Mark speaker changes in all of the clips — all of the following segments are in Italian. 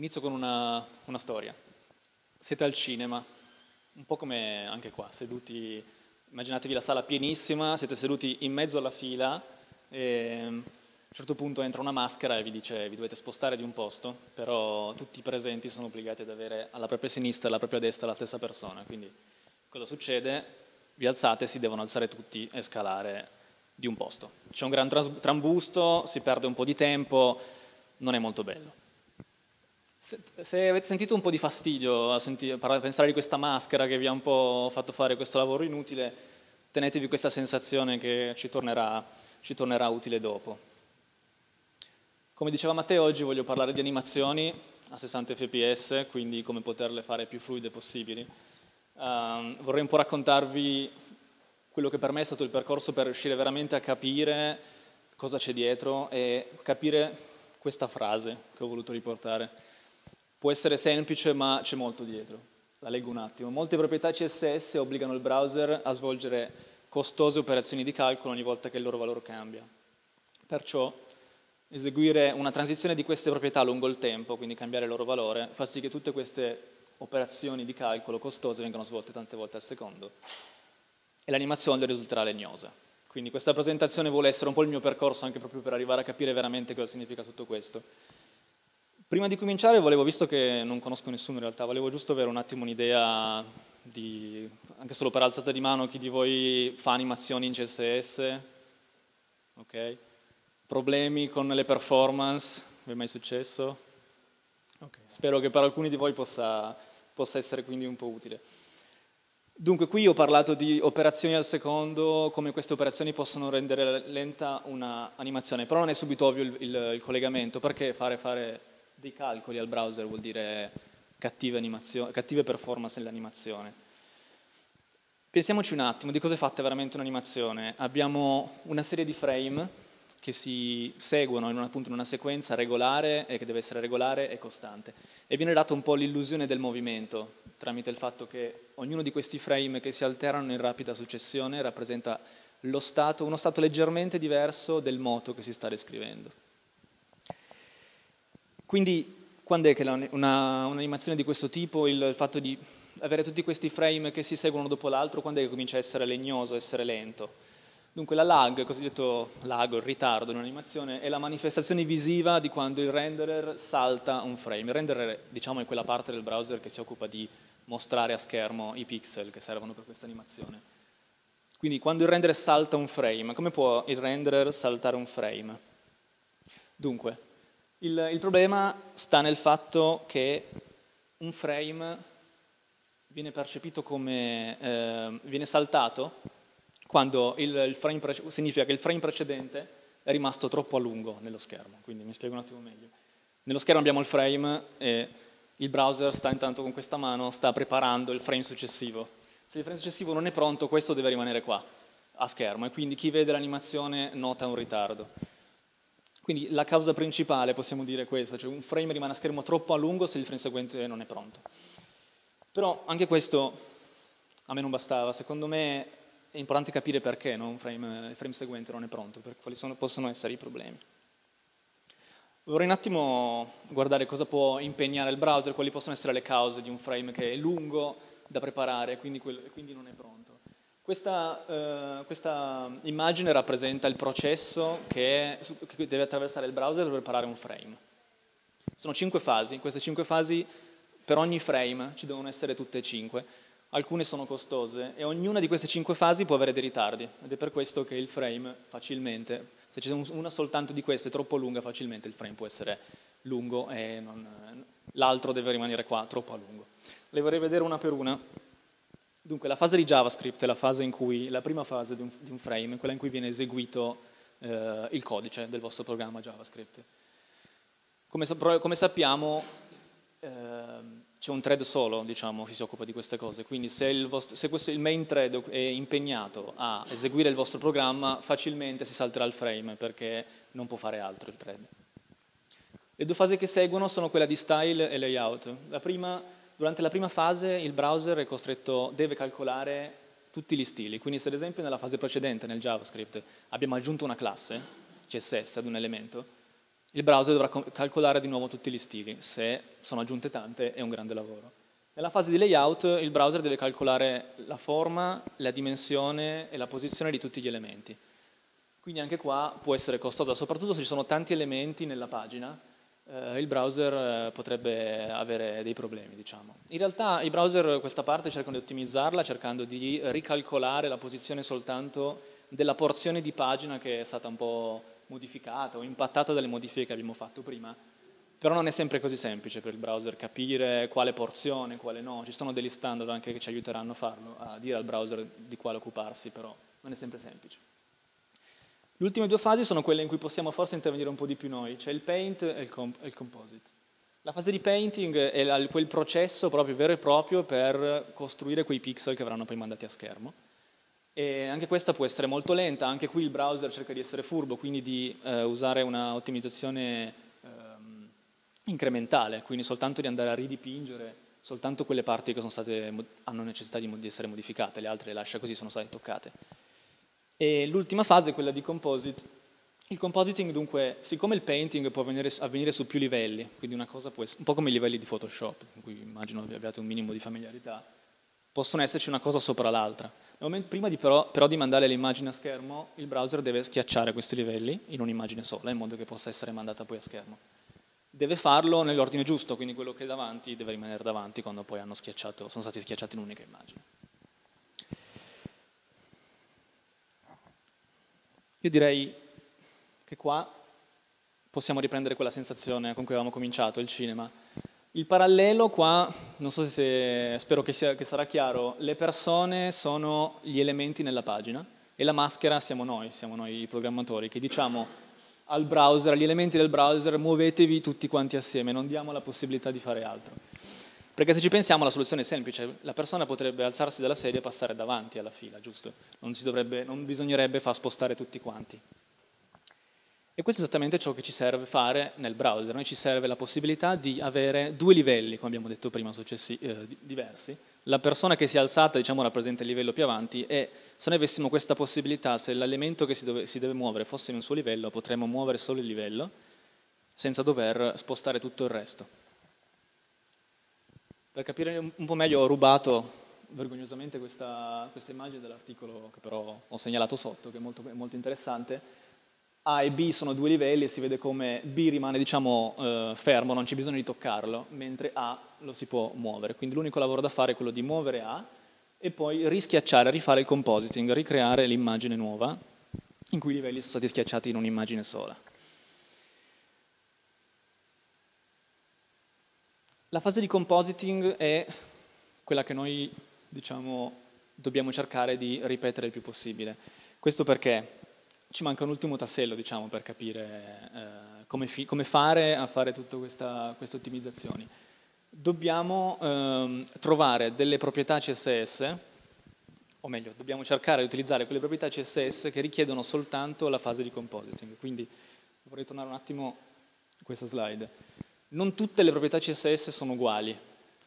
Speaker 1: Inizio con una, una storia. Siete al cinema, un po' come anche qua, seduti, immaginatevi la sala pienissima, siete seduti in mezzo alla fila e a un certo punto entra una maschera e vi dice vi dovete spostare di un posto, però tutti i presenti sono obbligati ad avere alla propria sinistra e alla propria destra la stessa persona. Quindi cosa succede? Vi alzate, si devono alzare tutti e scalare di un posto. C'è un gran trambusto, si perde un po' di tempo, non è molto bello. Se, avete sentito un po' di fastidio a, sentire, a pensare di questa maschera che vi ha un po' fatto fare questo lavoro inutile, tenetevi questa sensazione che ci tornerà, ci tornerà utile dopo. Come diceva Matteo, oggi voglio parlare di animazioni a 60 fps, quindi come poterle fare più fluide possibili. Um, vorrei un po' raccontarvi quello che per me è stato il percorso per riuscire veramente a capire cosa c'è dietro e capire questa frase che ho voluto riportare. Può essere semplice, ma c'è molto dietro. La leggo un attimo. Molte proprietà CSS obbligano il browser a svolgere costose operazioni di calcolo ogni volta che il loro valore cambia. Perciò eseguire una transizione di queste proprietà lungo il tempo, quindi cambiare il loro valore, fa sì che tutte queste operazioni di calcolo costose vengano svolte tante volte al secondo e l'animazione risulterà legnosa. Quindi questa presentazione vuole essere un po' il mio percorso anche proprio per arrivare a capire veramente cosa significa tutto questo. Prima di cominciare volevo, visto che non conosco nessuno in realtà, volevo giusto avere un attimo un'idea di, anche solo per alzata di mano, chi di voi fa animazioni in CSS? Ok? Problemi con le performance? Vi è mai successo? Okay. Spero che per alcuni di voi possa, possa essere quindi un po' utile. Dunque, qui ho parlato di operazioni al secondo, come queste operazioni possono rendere lenta un'animazione, però non è subito ovvio il, il, il collegamento, perché fare, fare dei calcoli al browser vuol dire cattive, cattive performance nell'animazione. Pensiamoci un attimo di cosa è fatta veramente un'animazione. Abbiamo una serie di frame che si seguono in una, appunto, in una sequenza regolare e che deve essere regolare e costante. E viene data un po' l'illusione del movimento tramite il fatto che ognuno di questi frame che si alternano in rapida successione rappresenta stato, uno stato leggermente diverso del moto che si sta descrivendo. Quindi quando è che una, un'animazione di questo tipo, il, fatto di avere tutti questi frame che si seguono dopo l'altro, quando è che comincia a essere legnoso, a essere lento? Dunque la lag, il cosiddetto lag, il ritardo in un'animazione, è la manifestazione visiva di quando il renderer salta un frame. Il renderer diciamo, è quella parte del browser che si occupa di mostrare a schermo i pixel che servono per questa animazione. Quindi quando il renderer salta un frame, come può il renderer saltare un frame? Dunque, il, il problema sta nel fatto che un frame viene percepito come, eh, viene saltato quando il, il frame significa che il frame precedente è rimasto troppo a lungo nello schermo. Quindi mi spiego un attimo meglio. Nello schermo abbiamo il frame e il browser sta intanto con questa mano, sta preparando il frame successivo. Se il frame successivo non è pronto, questo deve rimanere qua, a schermo, e quindi chi vede l'animazione nota un ritardo. Quindi la causa principale possiamo dire questa, cioè un frame rimane a schermo troppo a lungo se il frame seguente non è pronto. Però anche questo a me non bastava, secondo me è importante capire perché no? frame, il frame seguente non è pronto, quali sono, possono essere i problemi. Vorrei un attimo guardare cosa può impegnare il browser, quali possono essere le cause di un frame che è lungo da preparare e quindi, quindi non è pronto. Questa, uh, questa, immagine rappresenta il processo che, che, deve attraversare il browser per preparare un frame. Sono cinque fasi, queste cinque fasi per ogni frame ci devono essere tutte cinque, alcune sono costose e ognuna di queste cinque fasi può avere dei ritardi ed è per questo che il frame facilmente, se c'è una soltanto di queste troppo lunga, facilmente il frame può essere lungo e l'altro deve rimanere qua troppo a lungo. Le vorrei vedere una per una. Dunque la fase di JavaScript è cui, la prima fase di un, di un frame, quella in cui viene eseguito eh, il codice del vostro programma JavaScript. Come, come sappiamo eh, c'è un thread solo diciamo, che si occupa di queste cose, quindi se, il, vostro, se questo, il main thread è impegnato a eseguire il vostro programma facilmente si salterà il frame perché non può fare altro il thread. Le due fasi che seguono sono quella di style e layout. La prima Durante la prima fase il browser è costretto, deve calcolare tutti gli stili, quindi se ad esempio nella fase precedente nel JavaScript abbiamo aggiunto una classe, CSS ad un elemento, il browser dovrà calcolare di nuovo tutti gli stili, se sono aggiunte tante è un grande lavoro. Nella fase di layout il browser deve calcolare la forma, la dimensione e la posizione di tutti gli elementi. Quindi anche qua può essere costosa, soprattutto se ci sono tanti elementi nella pagina, il browser eh, potrebbe avere dei problemi, diciamo. In realtà i browser questa parte cercano di ottimizzarla, cercando di ricalcolare la posizione soltanto della porzione di pagina che è stata un po' modificata o impattata dalle modifiche che abbiamo fatto prima. Però non è sempre così semplice per il browser capire quale porzione, quale no. Ci sono degli standard anche che ci aiuteranno a farlo, a dire al browser di quale occuparsi, però non è sempre semplice. Le ultime due fasi sono quelle in cui possiamo forse intervenire un po' di più noi, cioè il paint e il, comp e il composite. La fase di painting è la, quel processo proprio vero e proprio per costruire quei pixel che verranno poi mandati a schermo. E anche questa può essere molto lenta, anche qui il browser cerca di essere furbo, quindi di eh, usare una ottimizzazione ehm, incrementale, quindi soltanto di andare a ridipingere soltanto quelle parti che state, hanno necessità di, di essere modificate, le altre le lascia così, sono state toccate. E l'ultima fase è quella di composite. Il compositing dunque, siccome il painting può avvenire, avvenire su più livelli, quindi una cosa può essere, un po' come i livelli di Photoshop, in cui immagino abbiate un minimo di familiarità, possono esserci una cosa sopra l'altra. Prima di però, però, di mandare l'immagine a schermo, il browser deve schiacciare questi livelli in un'immagine sola, in modo che possa essere mandata poi a schermo. Deve farlo nell'ordine giusto, quindi quello che è davanti deve rimanere davanti quando poi sono stati schiacciati in un'unica immagine. Io direi che qua possiamo riprendere quella sensazione con cui avevamo cominciato, il cinema. Il parallelo qua, non so se spero che, sia, che sarà chiaro, le persone sono gli elementi nella pagina e la maschera siamo noi, siamo noi i programmatori che diciamo al browser, agli elementi del browser, muovetevi tutti quanti assieme, non diamo la possibilità di fare altro. Perché se ci pensiamo la soluzione è semplice, la persona potrebbe alzarsi dalla sedia e passare davanti alla fila, giusto? Non, dovrebbe, non bisognerebbe far spostare tutti quanti. E questo è esattamente ciò che ci serve fare nel browser. Noi ci serve la possibilità di avere due livelli, come abbiamo detto prima, successi, eh, diversi. La persona che si è alzata diciamo, rappresenta il livello più avanti e se noi avessimo questa possibilità, se l'elemento che si, dove, si deve muovere fosse in un suo livello, potremmo muovere solo il livello senza dover spostare tutto il resto. Per capire un po' meglio ho rubato vergognosamente questa, questa immagine dell'articolo che però ho segnalato sotto, che è molto, molto, interessante. A e B sono due livelli e si vede come B rimane diciamo, eh, fermo, non c'è bisogno di toccarlo, mentre A lo si può muovere. Quindi l'unico lavoro da fare è quello di muovere A e poi rischiacciare, rifare il compositing, ricreare l'immagine nuova in cui i livelli sono stati schiacciati in un'immagine sola. La fase di compositing è quella che noi diciamo, dobbiamo cercare di ripetere il più possibile. Questo perché ci manca un ultimo tassello diciamo, per capire eh, come, come, fare a fare tutte queste ottimizzazioni. Dobbiamo ehm, trovare delle proprietà CSS, o meglio, dobbiamo cercare di utilizzare quelle proprietà CSS che richiedono soltanto la fase di compositing. Quindi vorrei tornare un attimo a questa slide. Non tutte le proprietà CSS sono uguali.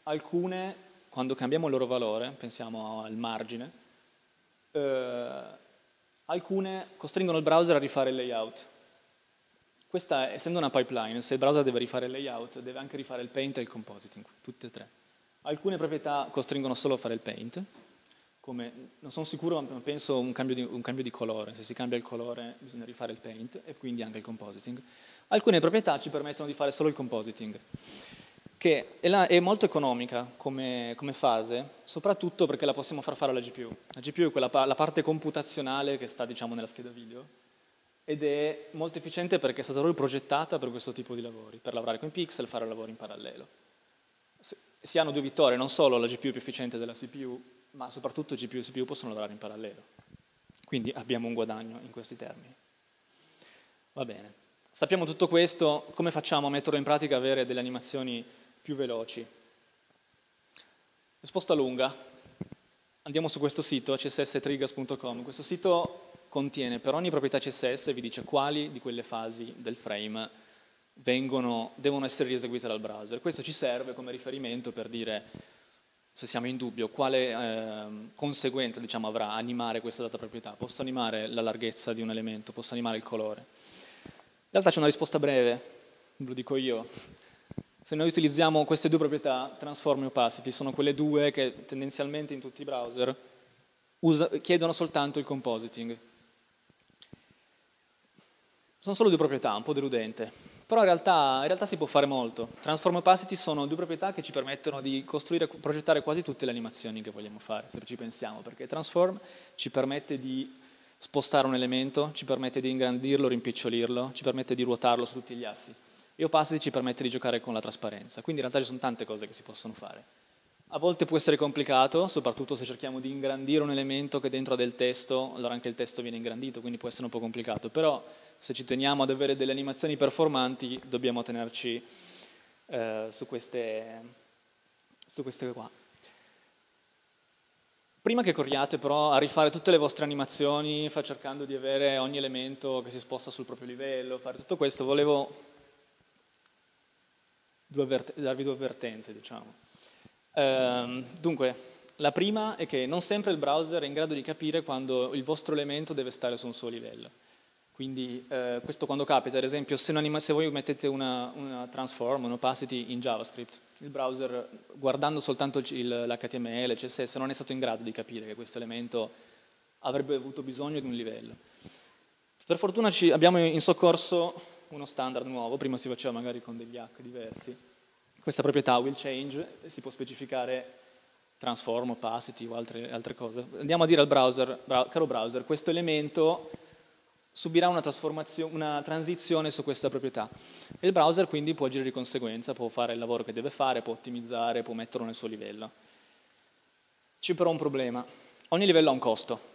Speaker 1: Alcune, quando cambiamo il loro valore, pensiamo al margine, eh, alcune costringono il browser a rifare il layout. Questa, essendo una pipeline, se il browser deve rifare il layout, deve anche rifare il paint e il compositing, tutte e tre. Alcune proprietà costringono solo a fare il paint, come, non sono sicuro, ma penso un cambio, di, un cambio di colore. Se si cambia il colore bisogna rifare il paint e quindi anche il compositing. Alcune proprietà ci permettono di fare solo il compositing, che è, la, è molto economica come, come, fase, soprattutto perché la possiamo far fare alla GPU. La GPU è quella, la parte computazionale che sta diciamo, nella scheda video ed è molto efficiente perché è stata proprio progettata per questo tipo di lavori, per lavorare con i pixel, fare lavori in parallelo. Si hanno due vittorie, non solo la GPU più efficiente della CPU, ma soprattutto GPU e CPU possono lavorare in parallelo. Quindi abbiamo un guadagno in questi termini. Va bene. Sappiamo tutto questo, come facciamo a metterlo in pratica e avere delle animazioni più veloci? Risposta lunga. Andiamo su questo sito, csstriggers.com. Questo sito contiene per ogni proprietà CSS, vi dice quali di quelle fasi del frame vengono, devono essere rieseguite dal browser. Questo ci serve come riferimento per dire, se siamo in dubbio, quale eh, conseguenza diciamo, avrà animare questa data proprietà. Posso animare la larghezza di un elemento, posso animare il colore. Realtà c'è una risposta breve, ve lo dico io. Se noi utilizziamo queste due proprietà, transform e opacity, sono quelle due che tendenzialmente in tutti i browser usa, chiedono soltanto il compositing. Sono solo due proprietà, un po' deludente, però in realtà, in realtà si può fare molto. Transform e opacity sono due proprietà che ci permettono di progettare quasi tutte le animazioni che vogliamo fare, se ci pensiamo, perché transform ci permette di spostare un elemento, ci permette di ingrandirlo, rimpicciolirlo, ci permette di ruotarlo su tutti gli assi. E opacity ci permette di giocare con la trasparenza. Quindi in realtà ci sono tante cose che si possono fare. A volte può essere complicato, soprattutto se cerchiamo di ingrandire un elemento che dentro ha del testo, allora anche il testo viene ingrandito, quindi può essere un po' complicato. Però se ci teniamo ad avere delle animazioni performanti, dobbiamo tenerci eh, su, queste, su queste qua. Prima che corriate però a rifare tutte le vostre animazioni, cercando di avere ogni elemento che si sposta sul proprio livello, fare tutto questo, volevo darvi due avvertenze, diciamo. Ehm, dunque, la prima è che non sempre il browser è in grado di capire quando il vostro elemento deve stare su un suo livello. Quindi eh, questo quando capita, ad esempio, se, se voi mettete una, una transform, un'opacity in JavaScript, il browser, guardando soltanto l'HTML, CSS, non è stato in grado di capire che questo elemento avrebbe avuto bisogno di un livello. Per fortuna abbiamo in soccorso uno standard nuovo, prima si faceva magari con degli hack diversi, questa proprietà will change si può specificare transform, opacity o altre, altre cose. Andiamo a dire al browser, caro browser, questo elemento subirà una, una transizione su questa proprietà. E il browser quindi può agire di conseguenza, può fare il lavoro che deve fare, può ottimizzare, può metterlo nel suo livello. C'è però un problema. Ogni livello ha un costo.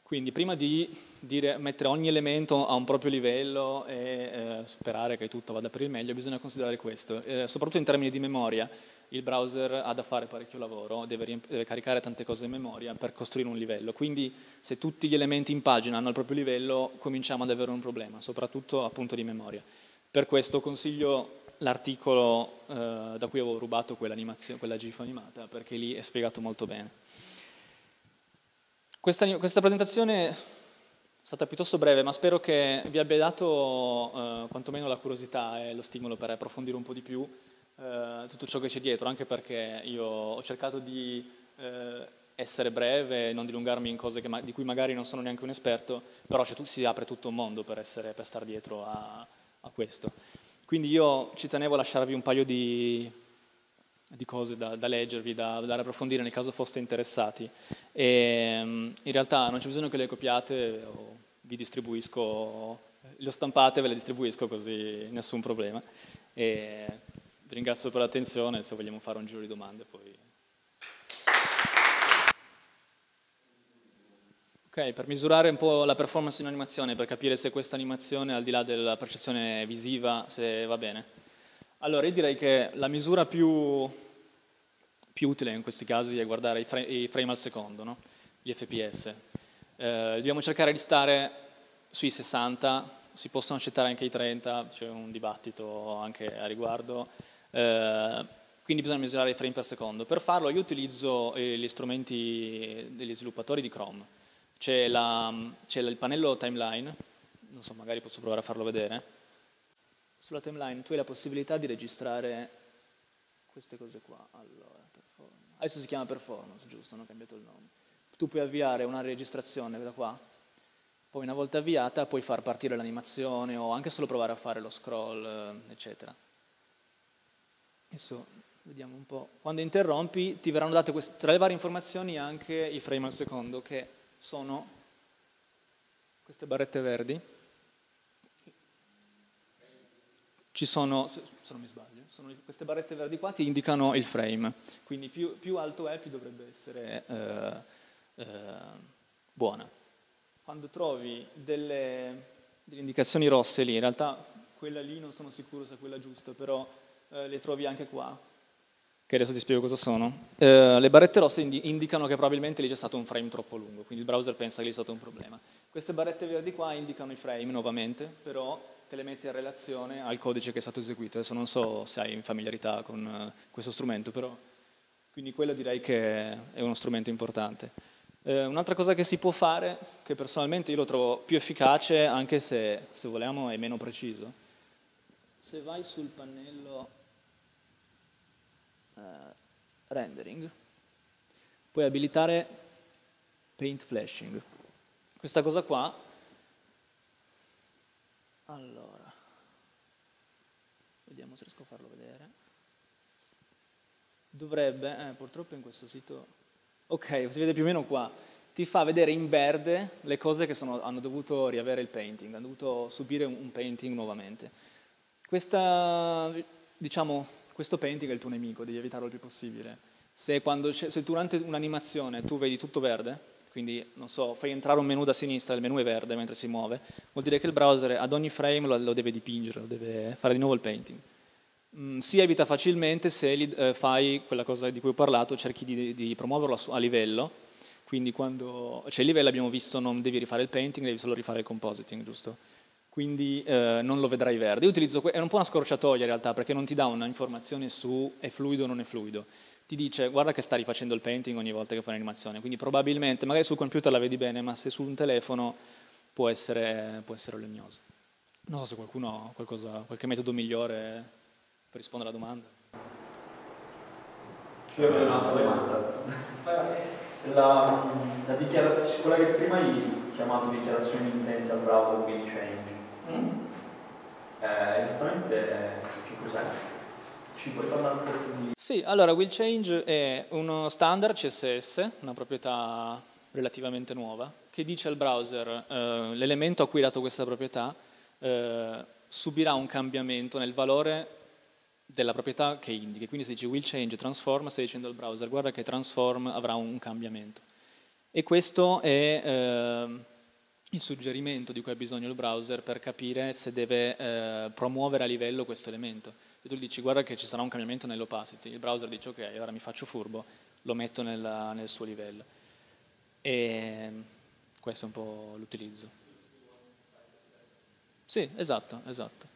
Speaker 1: Quindi prima di dire, mettere ogni elemento a un proprio livello e eh, sperare che tutto vada per il meglio, bisogna considerare questo. Eh, soprattutto in termini di memoria, il browser ha da fare parecchio lavoro, deve, deve, caricare tante cose in memoria per costruire un livello. Quindi se tutti gli elementi in pagina hanno il proprio livello, cominciamo ad avere un problema, soprattutto appunto di memoria. Per questo consiglio l'articolo eh, da cui avevo rubato quella GIF animata, perché lì è spiegato molto bene. Questa, questa, presentazione è stata piuttosto breve, ma spero che vi abbia dato eh, quantomeno la curiosità e lo stimolo per approfondire un po' di più eh, tutto ciò che c'è dietro, anche perché io ho cercato di eh, essere breve, non dilungarmi in cose ma, di cui magari non sono neanche un esperto, però si apre tutto un mondo per, essere, per stare dietro a, a questo. Quindi io ci tenevo a lasciarvi un paio di, di cose da, da leggervi, da, da, approfondire nel caso foste interessati. E, mm, in realtà non c'è bisogno che le copiate, vi distribuisco, le stampate, ve le distribuisco così nessun problema. E vi ringrazio per l'attenzione, se vogliamo fare un giro di domande poi... Ok, per misurare un po' la performance in animazione, per capire se questa animazione, al di là della percezione visiva, se va bene. Allora, io direi che la misura più, più utile in questi casi è guardare i frame, i frame al secondo, no? gli FPS. Eh, dobbiamo cercare di stare sui 60, si possono accettare anche i 30, c'è un dibattito anche a riguardo, eh, quindi bisogna misurare i frame per secondo. Per farlo io utilizzo eh, gli strumenti degli sviluppatori di Chrome. C'è, il pannello timeline, non so, magari posso provare a farlo vedere sulla timeline tu hai la possibilità di registrare queste cose qua. Allora, Adesso si chiama performance, giusto? Hanno cambiato il nome. Tu puoi avviare una registrazione da qua, poi una volta avviata puoi far partire l'animazione o anche solo provare a fare lo scroll, eh, eccetera. Adesso vediamo un po'. Quando interrompi ti verranno date queste, tra le varie informazioni anche i frame al secondo che sono queste barrette verdi ci sono, se non mi sbaglio, sono queste barrette verdi qua ti indicano il frame, quindi più, più alto è più dovrebbe essere eh, eh, buona. Quando trovi delle, delle, indicazioni rosse lì, in realtà quella lì non sono sicuro se è quella giusta, però eh, le trovi anche qua, che adesso ti spiego cosa sono. Eh, le barrette rosse indi indicano che probabilmente lì c'è stato un frame troppo lungo, quindi il browser pensa che lì sia stato un problema. Queste barrette verdi qua indicano i frame nuovamente, però te le mette in relazione al codice che è stato eseguito. Adesso non so se hai familiarità con uh, questo strumento, però quindi quello direi che è uno strumento importante. Eh, un'altra cosa che si può fare, che personalmente io lo trovo più efficace, anche se, se vogliamo è meno preciso, se vai sul pannello eh, rendering, puoi abilitare paint flashing. Questa cosa qua, allora, vediamo se riesco a farlo vedere, dovrebbe, eh, purtroppo in questo sito Ok, si vede più o meno qua. Ti fa vedere in verde le cose che sono, hanno dovuto riavere il painting, hanno dovuto subire un painting nuovamente. Questa, diciamo, questo painting è il tuo nemico, devi evitarlo il più possibile. Se, se durante un'animazione tu vedi tutto verde, quindi non so, fai entrare un menu da sinistra, il menu è verde mentre si muove, vuol dire che il browser ad ogni frame lo, lo deve dipingere, lo deve fare di nuovo il painting. Mm, si evita facilmente se gli, eh, fai quella cosa di cui ho parlato, cerchi di, di promuoverlo a, a, livello, quindi quando c'è cioè il livello abbiamo visto non devi rifare il painting, devi solo rifare il compositing, giusto? Quindi eh, non lo vedrai verde. Io utilizzo, è un po' una scorciatoia in realtà perché non ti dà un'informazione su è fluido o non è fluido, ti dice guarda che sta rifacendo il painting ogni volta che fai un'animazione, quindi probabilmente, magari sul computer la vedi bene, ma se su un telefono può essere, può essere legnoso. Non so se qualcuno ha qualcosa, qualche metodo migliore per rispondere alla domanda.
Speaker 2: Io avrei un'altra domanda. La, la dichiarazione, quella che prima hai chiamato dichiarazione di intenti al browser will change, mm. eh, esattamente che cos'è? Ci puoi parlare un po' più
Speaker 1: Sì, allora will change è uno standard CSS, una proprietà relativamente nuova, che dice al browser eh, l'elemento a cui è dato questa proprietà eh, subirà un cambiamento nel valore della proprietà che indichi. Quindi se dici will change transform, stai dicendo al browser guarda che transform avrà un cambiamento. E questo è eh, il suggerimento di cui ha bisogno il browser per capire se deve eh, promuovere a livello questo elemento. Se tu gli dici guarda che ci sarà un cambiamento nell'opacity, il browser dice ok, allora mi faccio furbo, lo metto nella, nel suo livello. E questo è un po' l'utilizzo. Sì, esatto, esatto.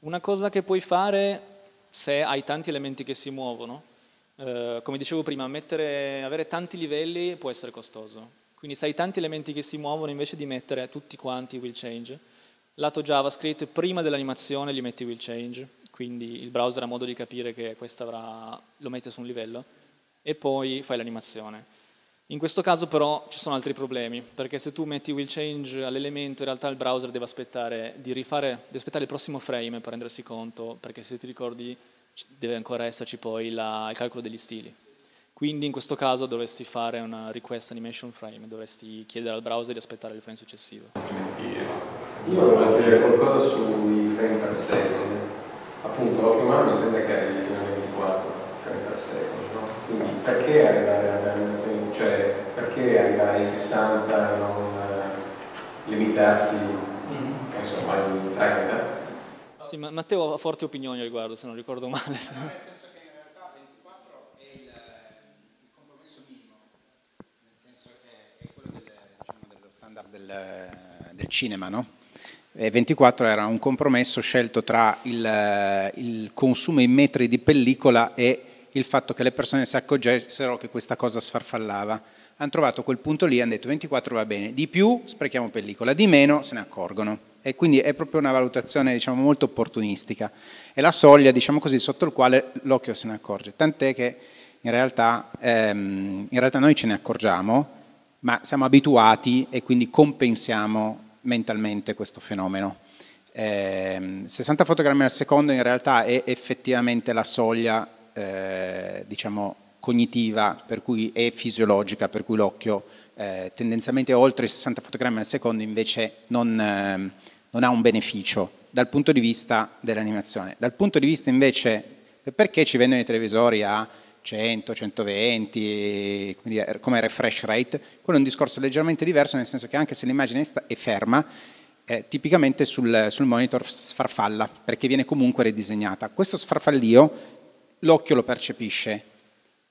Speaker 1: Una cosa che puoi fare se hai tanti elementi che si muovono, eh, come dicevo prima, mettere, avere tanti livelli può essere costoso. Quindi se hai tanti elementi che si muovono, invece di mettere tutti quanti will change, lato JavaScript, prima dell'animazione gli metti will change, quindi il browser ha modo di capire che questo avrà, lo mette su un livello, e poi fai l'animazione. In questo caso però ci sono altri problemi, perché se tu metti will change all'elemento, in realtà il browser deve aspettare, di rifare, deve aspettare il prossimo frame per rendersi conto, perché se ti ricordi deve ancora esserci poi la, il calcolo degli stili. Quindi in questo caso dovresti fare una request animation frame, dovresti chiedere al browser di aspettare il frame successivo.
Speaker 3: Io volevo chiedere qualcosa sui frame per secondo. Appunto, l'occhio umano mi sembra che arrivi fino a 24 frame per secondo, no? Quindi perché arrivare alle animazioni, cioè perché arrivare ai 60 e non eh, limitarsi mm-hmm. insomma ai 30?
Speaker 1: Sì, ma Matteo ha forti opinioni al riguardo, se non ricordo male. No, nel
Speaker 4: senso che in realtà 24 è il, il compromesso minimo, nel senso che è quello del, diciamo, dello standard del, cinema, no? E 24 era un compromesso scelto tra il, il consumo in metri di pellicola e il fatto che le persone si accorgessero che questa cosa sfarfallava. Hanno trovato quel punto lì e hanno detto 24 va bene, di più sprechiamo pellicola, di meno se ne accorgono. E quindi è proprio una valutazione diciamo, molto opportunistica. È la soglia, diciamo così, sotto il quale l'occhio se ne accorge. Tant'è che in realtà, ehm, in realtà noi ce ne accorgiamo, ma siamo abituati e quindi compensiamo mentalmente questo fenomeno. Eh, 60 fotogrammi al secondo in realtà è effettivamente la soglia eh, diciamo, cognitiva, per cui è fisiologica, per cui l'occhio eh, tendenzialmente oltre i 60 fotogrammi al secondo invece non, eh, non, ha un beneficio dal punto di vista dell'animazione. Dal punto di vista invece perché ci vendono i televisori a 100, 120 come refresh rate, quello è un discorso leggermente diverso nel senso che anche se l'immagine è ferma, eh, tipicamente sul, sul monitor sfarfalla perché viene comunque ridisegnata. Questo sfarfallio l'occhio lo percepisce,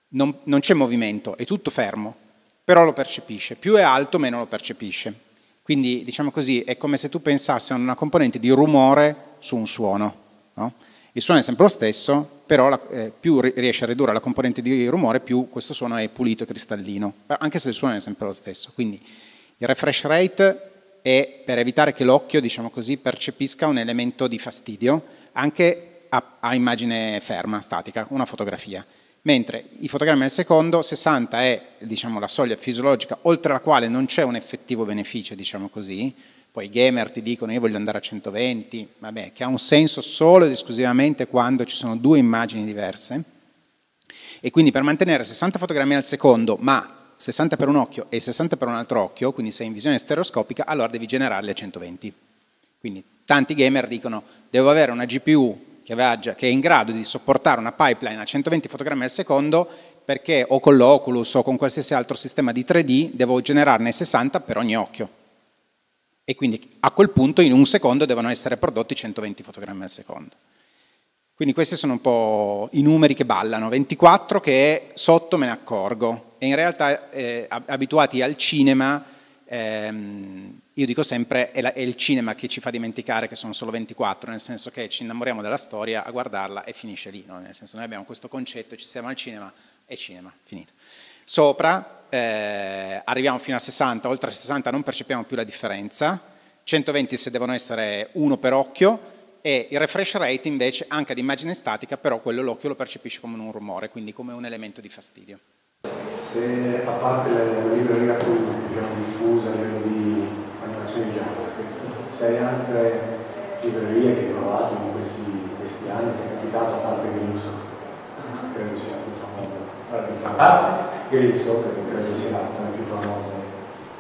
Speaker 4: non, non c'è movimento, è tutto fermo, però lo percepisce, più è alto meno lo percepisce. Quindi diciamo così, è come se tu pensassi a una componente di rumore su un suono. No? Il suono è sempre lo stesso, però la, eh, più riesce a ridurre la componente di rumore, più questo suono è pulito e cristallino, anche se il suono è sempre lo stesso. Quindi il refresh rate è per evitare che l'occhio, diciamo così, percepisca un elemento di fastidio, anche a, a immagine ferma, statica, una fotografia mentre i fotogrammi al secondo 60 è diciamo, la soglia fisiologica oltre la quale non c'è un effettivo beneficio, diciamo così, poi i gamer ti dicono io voglio andare a 120, vabbè, che ha un senso solo ed esclusivamente quando ci sono due immagini diverse, e quindi per mantenere 60 fotogrammi al secondo, ma 60 per un occhio e 60 per un altro occhio, quindi sei in visione stereoscopica, allora devi generarli a 120. Quindi tanti gamer dicono devo avere una GPU che, che è in grado di sopportare una pipeline a 120 fotogrammi al secondo perché o con l'Oculus o con qualsiasi altro sistema di 3D devo generarne 60 per ogni occhio. E quindi a quel punto in un secondo devono essere prodotti 120 fotogrammi al secondo. Quindi questi sono un po' i numeri che ballano. 24 che sotto me ne accorgo. E in realtà eh, abituati al cinema ehm, io dico sempre è, la, è, il cinema che ci fa dimenticare che sono solo 24, nel senso che ci innamoriamo della storia a guardarla e finisce lì, no? nel senso noi abbiamo questo concetto, ci siamo al cinema e cinema, finito. Sopra eh, arriviamo fino a 60, oltre a 60 non percepiamo più la differenza, 120 se devono essere uno per occhio e il refresh rate invece anche ad immagine statica, però quello l'occhio lo percepisce come un rumore, quindi come un elemento di fastidio.
Speaker 5: Se a parte la libreria diciamo, diffusa a livello di applicazioni Hai altre librerie che hai provato in questi, questi anni, ti è capitato a parte Grimso, credo sia la più famosa. Ah, Grimso, perché credo sia la più famosa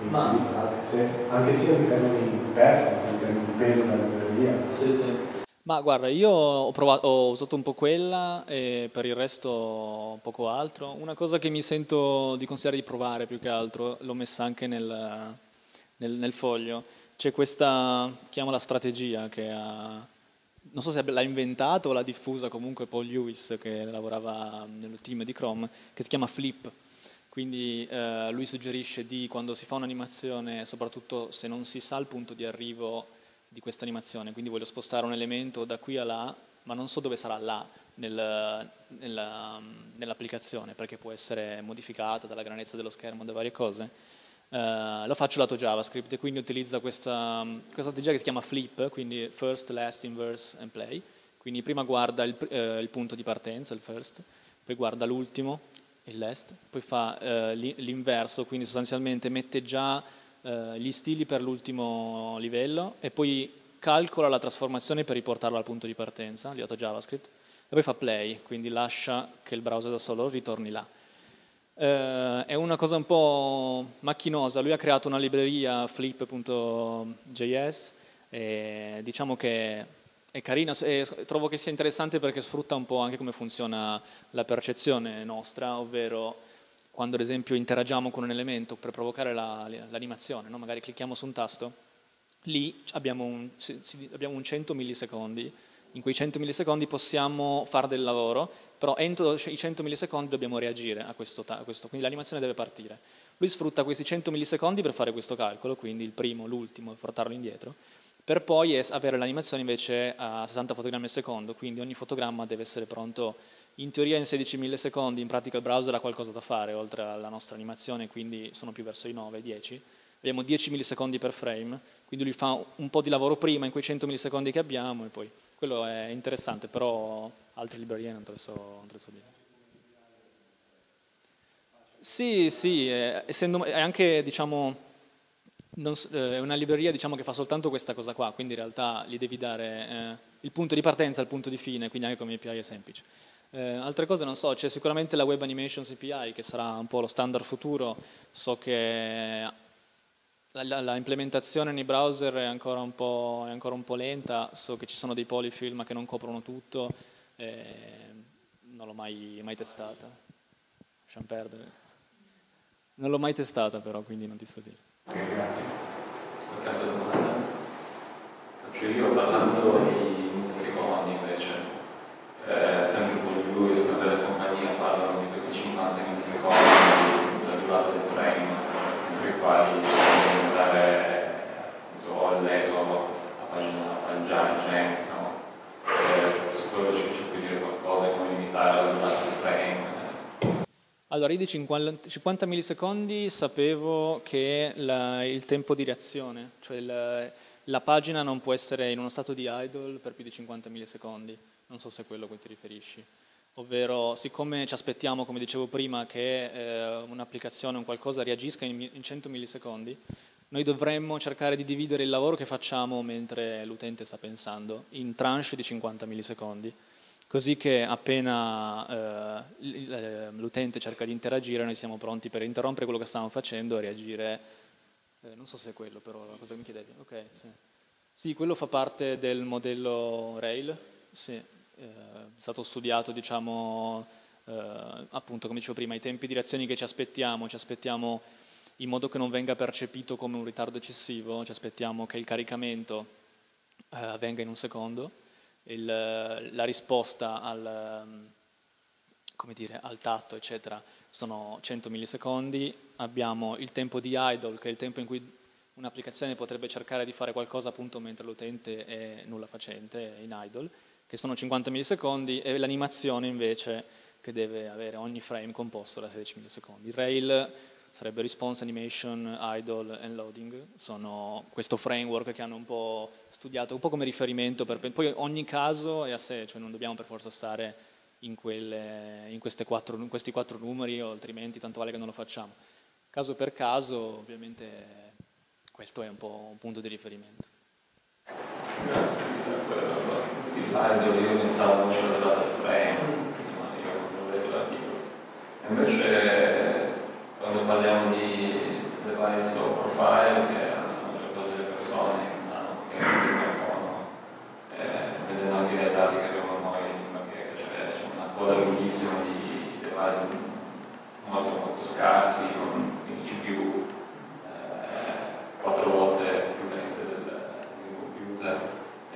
Speaker 1: Ma...
Speaker 5: se, anche sia in termini di performance, in termini di peso della libreria.
Speaker 1: Sì, sì. Ma guarda, io ho, provato, ho, usato un po' quella e per il resto poco altro. Una cosa che mi sento di consigliare di provare più che altro, l'ho messa anche nel, nel, nel foglio, c'è questa, chiamo strategia, che ha, non so se l'ha inventato o l'ha diffusa comunque Paul Lewis, che lavorava nel team di Chrome, che si chiama Flip. Quindi eh, lui suggerisce di quando si fa un'animazione, soprattutto se non si sa il punto di arrivo di questa animazione, quindi voglio spostare un elemento da qui a là, ma non so dove sarà là nel, nella, nell'applicazione, perché può essere modificata dalla grandezza dello schermo, da varie cose Uh, lo faccio lato JavaScript e quindi utilizza questa, questa, strategia che si chiama flip, quindi first, last, inverse and play. Quindi prima guarda il, uh, il punto di partenza, il first, poi guarda l'ultimo, il last, poi fa uh, l'inverso, quindi sostanzialmente mette già gli stili per l'ultimo livello e poi calcola la trasformazione per riportarlo al punto di partenza, lato JavaScript, e poi fa play, quindi lascia che il browser da solo ritorni là. Eh, è una cosa un po' macchinosa, lui ha creato una libreria flip.js e diciamo che è carina e trovo che sia interessante perché sfrutta un po' anche come funziona la percezione nostra, ovvero quando ad esempio interagiamo con un elemento per provocare l'animazione, no? magari clicchiamo su un tasto, lì abbiamo un, abbiamo un 100 millisecondi, in quei 100 millisecondi possiamo fare del lavoro però entro i 100 millisecondi dobbiamo reagire a questo, a questo, quindi l'animazione deve partire. Lui sfrutta questi 100 millisecondi per fare questo calcolo, quindi il primo, l'ultimo, portarlo indietro, per poi avere l'animazione invece a 60 fotogrammi al secondo, quindi ogni fotogramma deve essere pronto in teoria in 16 millisecondi, in pratica il browser ha qualcosa da fare oltre alla nostra animazione, quindi sono più verso i 9-10. Abbiamo 10 millisecondi per frame, quindi lui fa un po' di lavoro prima in quei 100 millisecondi che abbiamo e poi quello è interessante, però altre librerie non te lo so, non te lo so dire. Sì, sì, è, essendo, è anche, diciamo, non, eh, è una libreria diciamo, che fa soltanto questa cosa qua, quindi in realtà gli devi dare eh, il punto di partenza il punto di fine, quindi anche come API è semplice. Eh, altre cose non so, c'è sicuramente la Web Animations API che sarà un po' lo standard futuro, so che la, la, implementazione nei browser è ancora, è ancora, un po', lenta, so che ci sono dei polyfilm che non coprono tutto, non l'ho mai, mai, testata. Lasciamo perdere. Non l'ho mai testata però, quindi non ti so dire.
Speaker 5: Ok, grazie.
Speaker 6: Altra domanda? Faccio io parlando di millisecondi invece. Eh, sempre con lui e una della compagnia parlano di questi 50 millisecondi, la durata del frame, entro i quali dare appunto, o Lego a pagina, a pagina, no? eh, su quello ci
Speaker 1: Io di 50, 50 millisecondi sapevo che la, il tempo di reazione, cioè il, la pagina non può essere in uno stato di idle per più di 50 millisecondi, non so se è quello a cui ti riferisci. Ovvero, siccome ci aspettiamo, come dicevo prima, che eh, un'applicazione o un qualcosa reagisca in, in 100 millisecondi, noi dovremmo cercare di dividere il lavoro che facciamo mentre l'utente sta pensando in tranche di 50 millisecondi così che appena eh, l'utente cerca di interagire noi siamo pronti per interrompere quello che stiamo facendo e reagire. Eh, non so se è quello però, cosa mi chiedevi? Ok, sì. Sì, quello fa parte del modello Rail, sì. eh, è stato studiato, diciamo, eh, appunto come dicevo prima, i tempi di reazioni che ci aspettiamo, ci aspettiamo in modo che non venga percepito come un ritardo eccessivo, ci aspettiamo che il caricamento eh, avvenga in un secondo il, la risposta al, dire, al, tatto, eccetera, sono 100 millisecondi, abbiamo il tempo di idle, che è il tempo in cui un'applicazione potrebbe cercare di fare qualcosa appunto mentre l'utente è nulla facente, è in idle, che sono 50 millisecondi, e l'animazione invece che deve avere ogni frame composto da 16 millisecondi. Il Rail sarebbe Response Animation, Idle and Loading, sono questo framework che hanno un po' studiato, un po' come riferimento, per, poi ogni caso è a sé, cioè non dobbiamo per forza stare in, quelle, in, quattro, in questi quattro numeri altrimenti tanto vale che non lo facciamo. Caso per caso ovviamente questo è un po' un punto di riferimento.
Speaker 6: Grazie, sì, slide io pensavo c'era data frame, ma io non ho letto l'articolo. Invece quando parliamo di device low profile, che hanno maggior delle persone che hanno un telefono, eh, delle navi dati che abbiamo noi, perché c'è, una coda lunghissima di device molto, molto scarsi, con quindi CPU eh, quattro volte più lente del, del computer,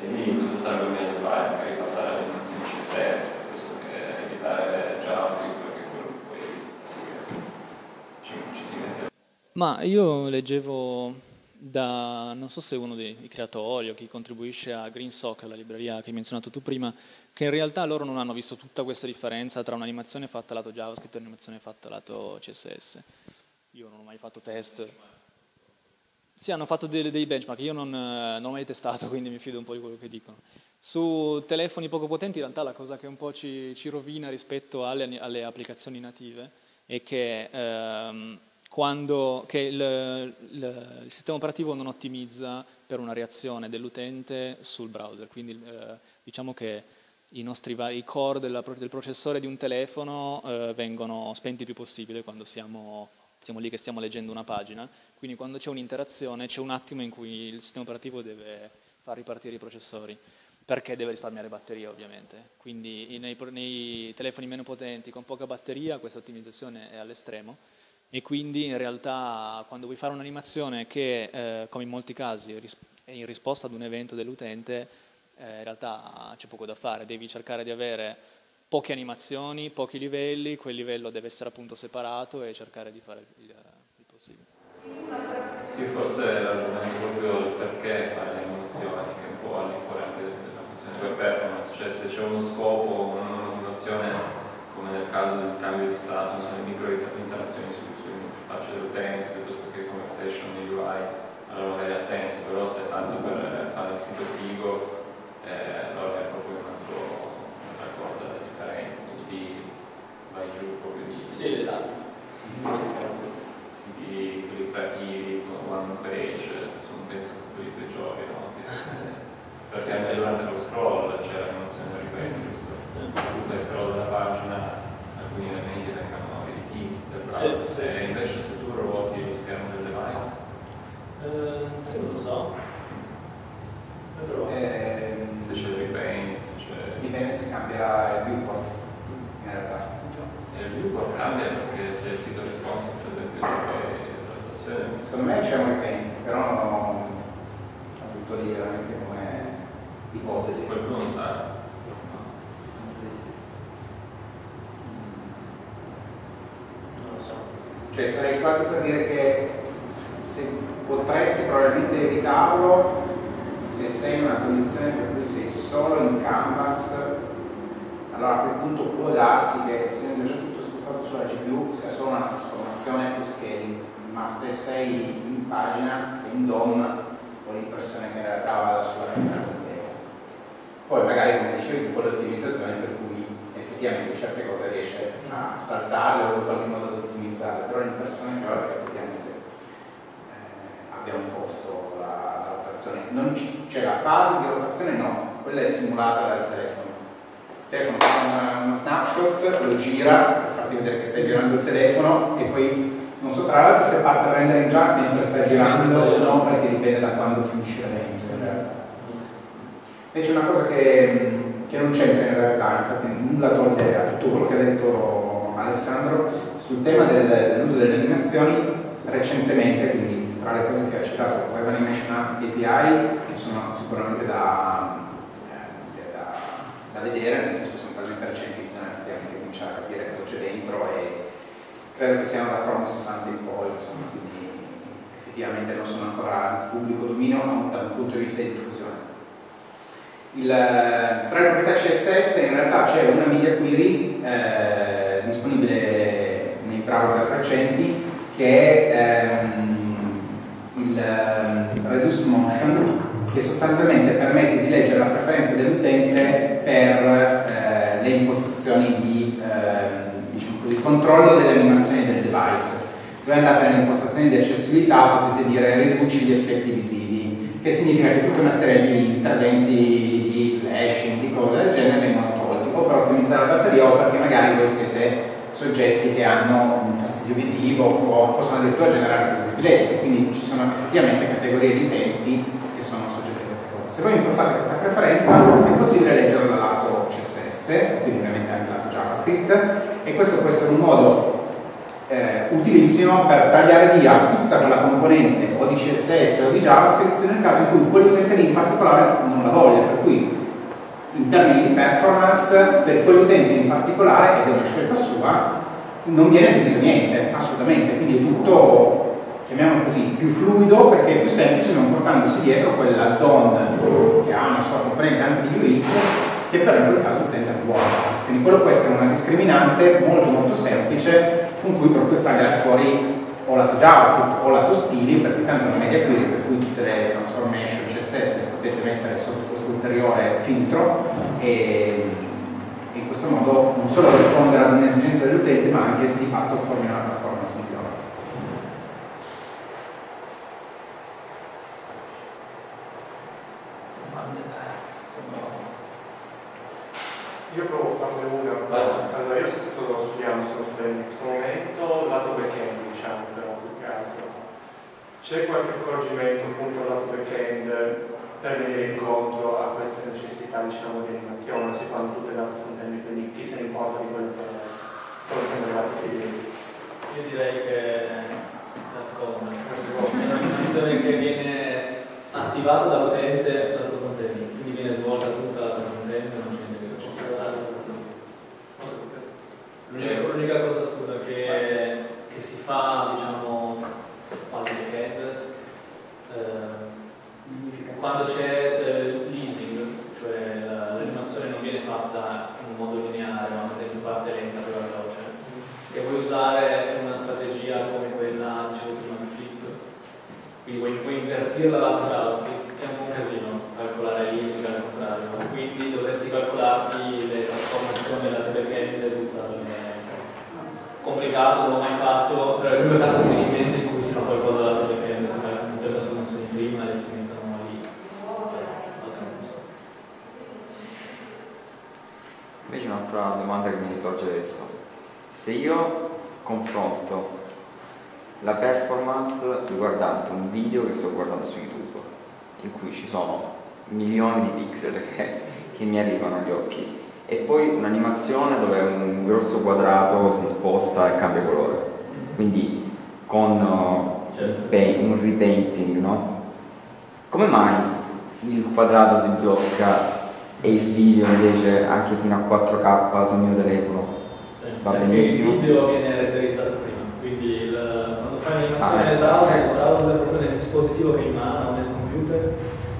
Speaker 6: e lì cosa sarebbe meglio fare? Magari passare alle dimensioni CSS, piuttosto che evitare JavaScript
Speaker 1: Ma io leggevo da, non so se uno dei creatori o chi contribuisce a GreenSock, la libreria che hai menzionato tu prima, che in realtà loro non hanno visto tutta questa differenza tra un'animazione fatta lato JavaScript e un'animazione fatta lato CSS. Io non ho mai fatto test. Sì, hanno fatto dei, dei benchmark, io non, non, ho mai testato, quindi mi fido un po' di quello che dicono. Su telefoni poco potenti in realtà la cosa che un po' ci, ci rovina rispetto alle, alle, applicazioni native è che... Ehm, quando, che il, il, il, sistema operativo non ottimizza per una reazione dell'utente sul browser. Quindi eh, diciamo che i, nostri, i core della, del processore di un telefono eh, vengono spenti il più possibile quando siamo, siamo lì che stiamo leggendo una pagina. Quindi quando c'è un'interazione c'è un attimo in cui il sistema operativo deve far ripartire i processori perché deve risparmiare batteria ovviamente. Quindi nei, nei telefoni meno potenti con poca batteria questa ottimizzazione è all'estremo e quindi in realtà quando vuoi fare un'animazione che, eh, come in molti casi, è in risposta ad un evento dell'utente, eh, in realtà c'è poco da fare, devi cercare di avere poche animazioni, pochi livelli, quel livello deve essere appunto separato e cercare di fare il, il possibile.
Speaker 6: Sì, forse l'argomento proprio il perché fare le animazioni, che è un po' al di fuori anche della questione performance, cioè se c'è uno scopo, un'animazione come nel caso del cambio di stato, sono le micro interazioni su faccia dell'utente piuttosto che conversation di UI, allora magari ha senso, però se è tanto per fare il sito figo, eh, allora è proprio un un'altra cosa differente, quindi vai giù proprio di...
Speaker 1: Sì, esatto.
Speaker 6: Siti quelli creativi, one page, sono penso quelli peggiori, no? Perché anche durante lo scroll c'è l'animazione ripeto, giusto? Se tu fai scroll della pagina, alcuni elementi vengono del browser, sì, sì, invece se tu ruoti lo schermo del device?
Speaker 1: Eh, se non lo so.
Speaker 6: Eh, se c'è il repaint, se c'è...
Speaker 4: Dipende se cambia il viewport, in realtà.
Speaker 6: E il viewport cambia perché se il sito response, per esempio, fai valutazione.
Speaker 4: Secondo me c'è un repaint, però non ho tutto lì veramente come ipotesi.
Speaker 6: Qualcuno lo sa.
Speaker 4: Cioè sarei quasi per dire che se potresti probabilmente evitarlo se sei in una condizione per cui sei solo in canvas, allora a quel punto può darsi che essendo già tutto spostato sulla GPU sia solo una trasformazione più scaling, ma se sei in pagina, in DOM, ho l'impressione che in realtà vada sulla memoria completa. Poi magari, come dicevi, un po' di ottimizzazione per cui effettivamente certe cose riesce a saltarle o in qualche modo ad ottimizzarle, però l'impressione che ho è che effettivamente eh, abbia un costo la, la rotazione. Non c- cioè la fase di rotazione no, quella è simulata dal telefono. Il telefono fa uno snapshot, lo gira per farti vedere che stai girando il telefono e poi non so tra l'altro se parte a rendering già mentre stai girando o no perché dipende da quando finisce l'evento in realtà. Invece una cosa che, che non c'entra in realtà, infatti nulla toglie a tutto quello che ha detto Alessandro, sul tema del, dell'uso delle animazioni, recentemente, quindi tra le cose che ha citato, Web Animation API, che sono sicuramente da, eh, da, da vedere, nel senso che sono talmente recenti che bisogna effettivamente cominciare a capire cosa c'è dentro e credo che siano da Chrome 60 in poi, insomma, quindi effettivamente non sono ancora di pubblico dominio dal punto di vista di diffusione. Il, tra le proprietà CSS in realtà c'è una media query eh, disponibile nei browser recenti che è ehm, il ehm, Reduce Motion che sostanzialmente permette di leggere la preferenza dell'utente per eh, le impostazioni di ehm, diciamo così, controllo delle animazioni del device. Se voi andate nelle impostazioni di accessibilità potete dire riduci gli effetti visivi, che significa che tutta una serie di interventi di flashing, di cose del genere vengono tolti, o per ottimizzare la batteria o perché magari voi siete soggetti che hanno un fastidio visivo o possono addirittura generare cose epilettiche, quindi ci sono effettivamente categorie di utenti che sono soggetti a queste cose. Se voi impostate questa preferenza è possibile leggerla dal lato CSS, quindi ovviamente anche dal lato JavaScript, e questo può essere un modo eh, utilissimo per tagliare via tutta quella componente o di CSS o di JavaScript nel caso in cui quell'utente lì in particolare non la voglia, per cui in termini di performance per quell'utente in particolare, ed è una scelta sua, non viene eseguito niente, assolutamente, quindi è tutto, chiamiamolo così, più fluido perché è più semplice non portandosi dietro quell'add-on che ha una sua componente anche di UX che però in quel caso l'utente non vuole. Quindi quello può essere una discriminante molto molto semplice con cui proprio tagliare fuori o lato JavaScript o lato stili, perché tanto non è media query per cui tutte le transformation CSS potete mettere ulteriore filtro e in questo modo non solo rispondere ad un'esigenza dell'utente ma anche di fatto fornire una performance migliore.
Speaker 5: Io provo a farne una. Allora, io sto studiando, sto studiando in questo momento lato back-end, diciamo, però più che altro. C'è qualche accorgimento appunto lato back-end per venire incontro a queste necessità, diciamo, di animazione? Si fanno tutte le altre front-end, quindi chi se ne importa di quello che come siamo arrivati qui?
Speaker 1: Io direi che la seconda, è un'animazione che viene attivata dall'utente dal tuo contenuto, quindi viene svolta tutta dall'utente, non c'è niente che ci sia. L'unica, l'unica cosa, scusa, che, che si fa, diciamo, quasi back-end, eh, quando c'è eh, leasing, cioè la- l'animazione non viene fatta in modo lineare, ma ad esempio parte lenta poi veloce, e vuoi usare una strategia come quella, dicevo prima, di flip, quindi vuoi, vuoi invertirla lato JavaScript, è un po' casino calcolare leasing al contrario, quindi dovresti calcolarti le trasformazioni lato back-end e è complicato, non l'ho mai fatto, però è l'unico caso che mi viene in mente in cui si fa qualcosa lato back-end, si fa tutte le trasformazioni prima e si mettono lì. Altro non so.
Speaker 7: Invece un'altra domanda che mi sorge adesso. Se io confronto la performance riguardante un video che sto guardando su YouTube, in cui ci sono milioni di pixel che, che mi arrivano agli occhi, e poi un'animazione dove un grosso quadrato si sposta e cambia colore, quindi con uh,
Speaker 1: Certo.
Speaker 7: un repainting, no? Come mai il quadrato si blocca e il video invece anche fino a 4K sul mio telefono?
Speaker 1: Sì,
Speaker 7: Va
Speaker 1: perché
Speaker 7: benissimo.
Speaker 1: Il video viene renderizzato prima, quindi il- quando fai l'animazione
Speaker 7: Ah,
Speaker 1: nel browser, il browser proprio nel dispositivo che hai in mano o nel computer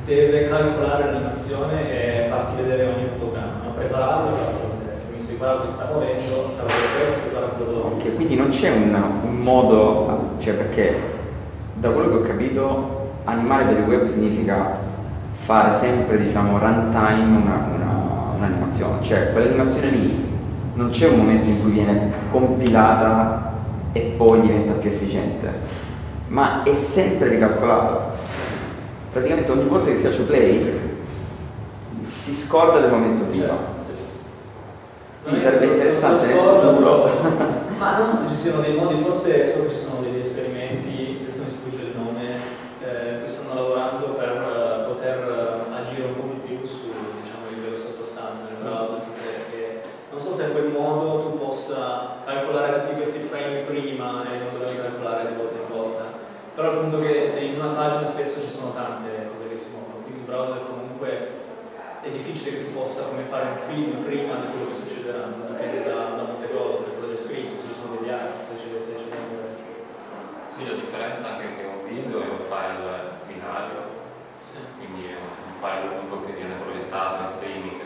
Speaker 1: deve calcolare l'animazione e farti vedere ogni fotogramma, prepararlo e farlo vedere. Quindi se
Speaker 2: browser si sta muovendo, sta vedendo questo, guarda quello dopo.
Speaker 7: Ok, quindi non c'è un, un modo, cioè perché da quello che ho capito animare delle web significa fare sempre diciamo runtime una, una, un'animazione, cioè quell'animazione lì non c'è un momento in cui viene compilata e poi diventa più efficiente, ma è sempre ricalcolata. Praticamente ogni volta che si faccia play si scorda del momento prima. Quindi
Speaker 2: Non è
Speaker 7: sarebbe interessante
Speaker 2: so
Speaker 7: futuro.
Speaker 2: Ma non so se ci siano dei modi, forse so che ci sono degli esperimenti, adesso mi sfugge il nome, eh, che stanno lavorando per eh, poter eh, agire un po' di più su diciamo, il livello sottostante nel browser. Perché non so se a quel modo tu possa calcolare tutti questi frame prima e non doverli calcolare di volta in volta. Però il punto è che in una pagina spesso ci sono tante cose che si muovono, quindi il browser comunque è difficile che tu possa come fare un film prima di quello che succederà, dipende da, da molte cose, da cosa c'è scritto, se ci sono degli art, se c'è se c'è
Speaker 6: Sì, la differenza anche che un video è un file binario, quindi è un file appunto che viene proiettato in streaming,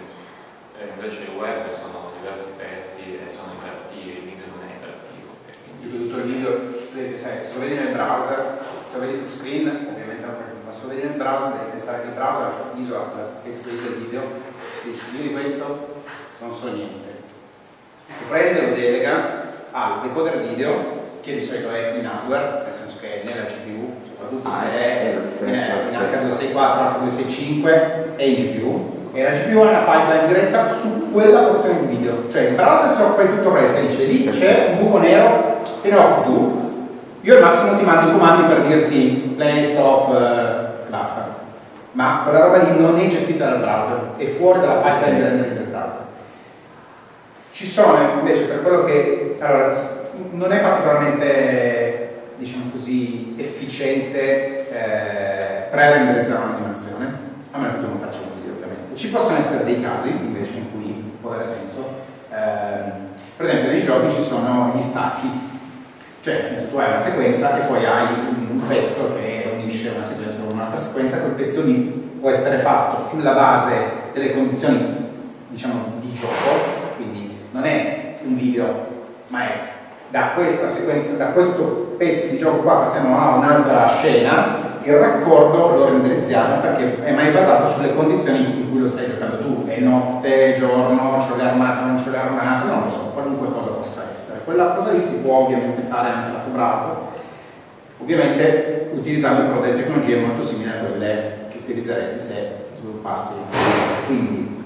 Speaker 6: e invece il web sono diversi pezzi e sono interattivi, il video non è interattivo.
Speaker 4: Quindi tutto il video, sai, se lo vedi nel browser, se lo vedi full screen, ovviamente non ma se lo vedi nel browser devi pensare che il browser isola quel pezzo del video, dici io di questo non so niente. Lo prende, lo delega al decoder video, che di solito è in hardware, nel senso che è nella GPU, soprattutto
Speaker 7: Ah,
Speaker 4: se
Speaker 7: è
Speaker 4: è in
Speaker 7: da questo.
Speaker 4: H264, H265 è in GPU. E la GPU ha una pipeline diretta su quella porzione di video, cioè il browser si occupa di tutto il resto e dice lì c'è un buco nero, te ne occupi tu, io al massimo ti mando i comandi per dirti play, stop, eh. Ma quella roba lì non è gestita dal browser, è fuori dalla pipeline rendering del browser. Ci sono invece per quello che allora, non è particolarmente diciamo così efficiente eh, pre-renderizzare un'animazione, a meno che non faccia un video ovviamente. Ci possono essere dei casi invece in cui può avere senso. Ehm, per esempio nei giochi ci sono gli stacchi, cioè nel senso tu hai una sequenza e poi hai un pezzo che unisce una sequenza con un'altra sequenza, quel pezzo lì può essere fatto sulla base delle condizioni diciamo di gioco, quindi non è un video, ma è da questa sequenza, da questo pezzo di gioco qua passiamo a un'altra scena, il raccordo lo renderizziamo perché è mai basato sulle condizioni in cui lo stai giocando tu, è notte, giorno, c'ho le armate, non c'ho le armate, non lo so, qualunque cosa possa essere. Quella cosa lì si può ovviamente fare anche lato browser, ovviamente utilizzando però delle tecnologie molto simili a quelle che utilizzeresti se sviluppassi. Quindi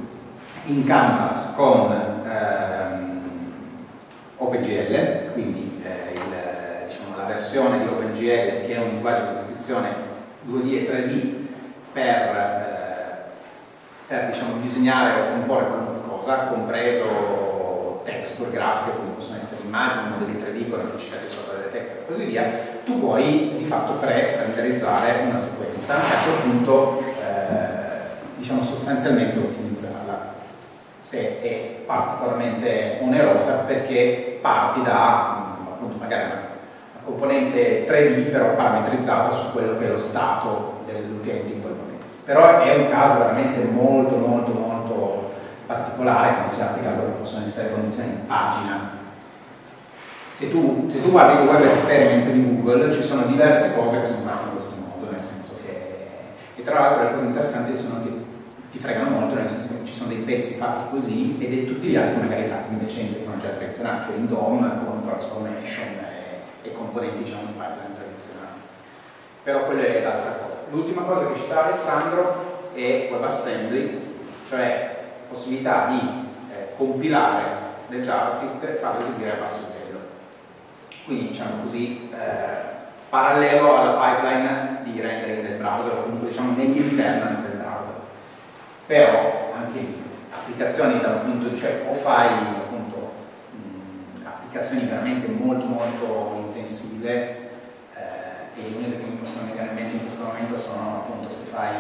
Speaker 4: in Canvas con ehm, OpenGL, quindi eh, il, diciamo, la versione di OpenGL che è un linguaggio di descrizione 2D e 3D per, eh, per diciamo, disegnare o comporre qualunque cosa, compreso texture grafiche come possono essere immagini, modelli 3D con applicati sopra delle texture e così via, tu puoi di fatto pre-renderizzare una sequenza e a quel punto eh, diciamo sostanzialmente ottimizzarla se è particolarmente onerosa perché parti da appunto magari una, una componente 3D però parametrizzata su quello che è lo stato dell'utente in quel momento. Però è un caso veramente molto molto molto particolare quando si applica a quello che possono essere condizioni di pagina. Se tu, se tu guardi il web experiment di Google ci sono diverse cose che sono fatte in questo modo, nel senso che e tra l'altro le cose interessanti sono che ti fregano molto, nel senso che ci sono dei pezzi fatti così e tutti gli altri magari fatti invece in tecnologia tradizionale, cioè in DOM con transformation e, e componenti diciamo di pipeline tradizionali. Però quella è l'altra cosa. L'ultima cosa che citava Alessandro è WebAssembly, cioè possibilità di eh, compilare del JavaScript e farlo eseguire a basso. Quindi diciamo così, eh, parallelo alla pipeline di rendering del browser, o comunque diciamo negli internals del browser. Però anche applicazioni da un punto cioè o fai appunto mh, applicazioni veramente molto molto intensive eh, e le uniche che mi possono venire in mente in questo momento sono appunto se fai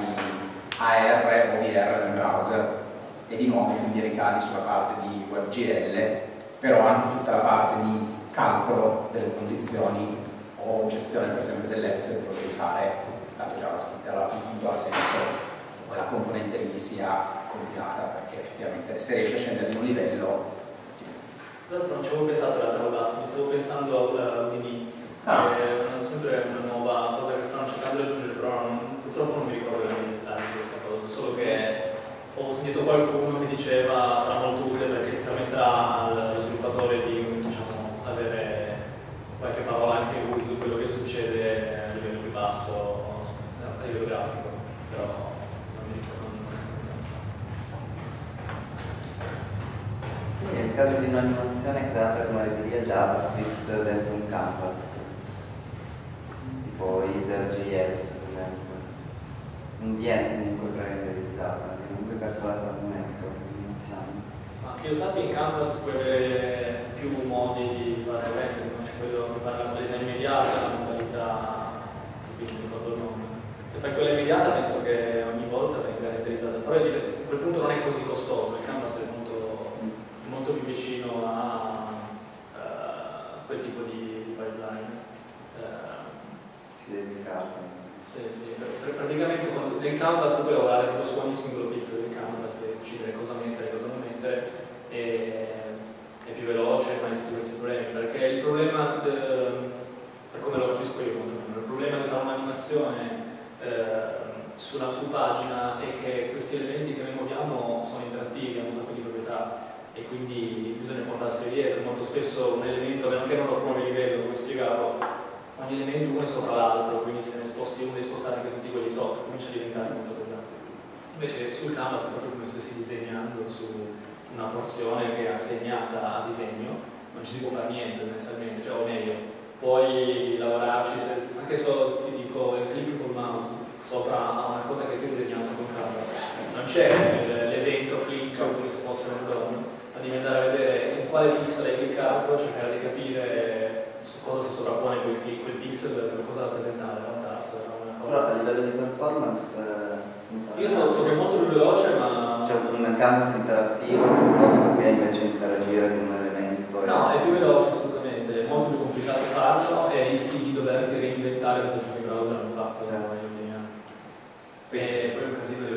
Speaker 4: AR o VR nel browser e di nuovo quindi ricadi sulla parte di WebGL, però anche tutta la parte di calcolo delle condizioni o gestione per esempio dell'EZ lo devi fare dato JavaScript, allora a quel punto ha senso che la componente lì sia compilata perché effettivamente se riesci a scendere di un livello
Speaker 1: Tra l'altro non ci avevo pensato realtà basta, mi stavo pensando all'Udini,
Speaker 4: Ah.
Speaker 1: che è sempre una nuova cosa che stanno cercando di aggiungere, però non- purtroppo non mi ricordo i dettagli di questa cosa, solo che ho sentito qualcuno che diceva sarà molto utile perché permetterà al sviluppatore di diciamo, avere qualche parola anche lui su quello che succede a livello più basso, a livello grafico, però non mi ricordo, è stato pensato.
Speaker 8: Quindi nel caso di un'animazione creata con una libreria JavaScript dentro un canvas, tipo Easer.js per esempio, non viene comunque pre-renderizzata, viene comunque calcolata al momento iniziale.
Speaker 1: Ma che sappia in Canvas avere più modi di fare rendering, non c'è quello che fa la modalità immediata, la modalità che quindi non ricordo il nome. Se fai quella immediata penso che ogni volta venga renderizzata, però a quel punto non è così costoso, il Canvas è molto, molto più vicino a eh, quel tipo di, di pipeline. Eh,
Speaker 8: Si dedica
Speaker 1: sì, sì, pr- pr- praticamente quando, nel canvas tu puoi lavorare proprio su ogni singolo pixel del canvas e decidere cosa mettere e cosa non mettere e è più veloce, ma hai tutti questi problemi, perché il problema, de- per come lo capisco io il problema di fare un'animazione sulla su pagina è che questi elementi che noi muoviamo sono interattivi, hanno un sacco di proprietà e quindi bisogna portarseli dietro, molto spesso un elemento, a meno che non lo provi a livello, come spiegavo, ogni elemento uno è sopra l'altro, quindi se ne sposti uno devi spostare anche tutti quelli sotto, comincia a diventare molto pesante. Invece sul canvas è proprio come se stessi disegnando su una porzione che è assegnata a disegno, non ci si può fare niente tendenzialmente, cioè o meglio, puoi lavorarci, se, anche solo ti il click col mouse sopra a una cosa che tu hai disegnato con canvas, non c'è l'evento click come se fosse un DOM, ma devi andare a vedere in quale pixel hai cliccato, cercare di capire su cosa si sovrappone quel, quel pixel per cosa rappresentare, un tasto, una
Speaker 8: Però a
Speaker 1: cosa.
Speaker 8: livello di performance eh,
Speaker 1: Io so, so che è molto più veloce, ma
Speaker 8: c'è un canvas interattivo piuttosto che invece interagire con un elemento. e-
Speaker 1: no, è più veloce assolutamente, è molto più complicato farlo e rischi di doverti reinventare tutto ciò che i browser hanno fatto negli ultimi anni. E poi è un casino di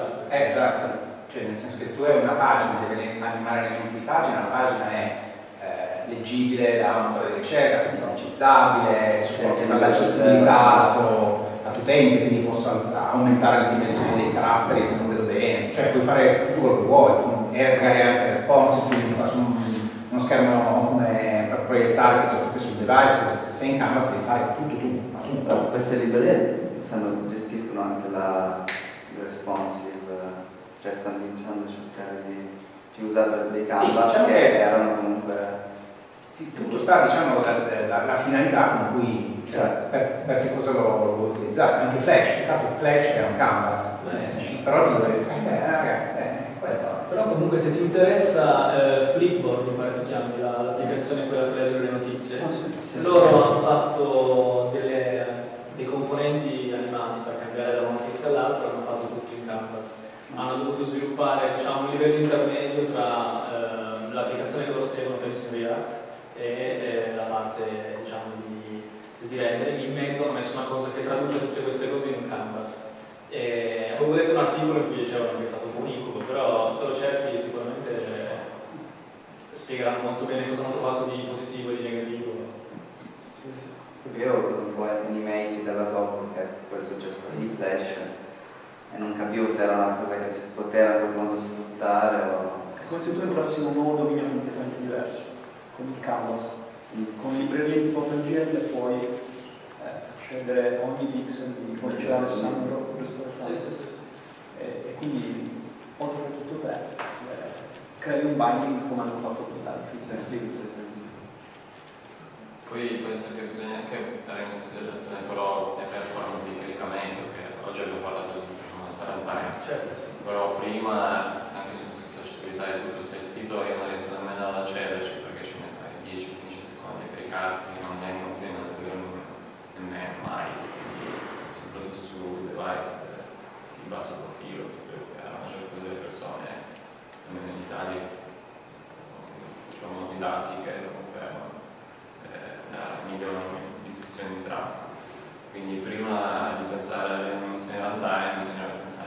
Speaker 1: accessibilità.
Speaker 4: Eh, esatto, cioè nel senso che se tu hai una pagina, devi animare elementi di pagina, la pagina è eh, leggibile da un motore di ricerca, quindi velocizzabile, supporta l'accessibilità lato, lato utente, quindi posso aumentare le dimensioni dei caratteri se non vedo bene, cioè puoi fare tutto quello che vuoi, e magari anche responsive, quindi sta su un- uno schermo come per proiettare piuttosto che sul device, se sei in canvas devi fare tutto tu, ma tutto.
Speaker 8: Queste librerie stanno- gestiscono anche la il responsive, cioè stanno iniziando a cercare di, di usare dei canvas
Speaker 4: diciamo
Speaker 8: che,
Speaker 4: che-
Speaker 8: erano comunque
Speaker 4: Sì, tutto sta diciamo la, la- la finalità con cui, cioè per, per che cosa lo, lo vuoi utilizzare, anche Flash, infatti Flash è un canvas,
Speaker 1: Eh, sì.
Speaker 4: però ti devi, eh beh ragazzi, quello.
Speaker 1: Però comunque se ti interessa eh, Flipboard, mi pare si chiami, la- l'applicazione quella per leggere le notizie, loro hanno fatto delle- dei componenti animati per cambiare da una notizia all'altra, l'hanno fatto tutto in Canvas. Hanno sviluppare diciamo, un livello intermedio tra eh, l'applicazione che loro scrivono penso in React e eh, la parte diciamo, di, di rendering. In mezzo hanno messo una cosa che traduce tutte queste cose in un Canvas. E avevo letto un articolo in cui dicevano che è stato un un incubo, però se te lo cerchi sicuramente eh, spiegheranno molto bene cosa hanno trovato di positivo e di negativo.
Speaker 8: Io ho usato un po' Animate della Doc, che è successo di Flash, e non capivo se era una cosa che si poteva in quel modo sfruttare o...
Speaker 2: È come se tu entrassi in un nuovo dominio completamente diverso, con il canvas. Con librerie tipo OpenGL puoi eh, scegliere ogni pixel di come diceva Alessandro, giusto Alessandro? E, e quindi oltre a tutto te, eh, crei un binding come hanno fatto con gli altri.
Speaker 6: Poi penso che bisogna anche dare in considerazione però le performance di caricamento, che oggi abbiamo parlato di runtime,
Speaker 1: Certo, sì.
Speaker 6: però prima anche su accessibilità di tutto il sito io non riesco nemmeno ad accederci perché ci mette 10-15 secondi a caricarsi, non è emozione da vedere nemmeno mai, quindi soprattutto su device di basso profilo, che la maggior parte delle persone, almeno in Italia, abbiamo molti dati che lo confermano, eh, milioni di sessioni di traffico. Quindi prima di pensare alle animazioni runtime bisogna pensare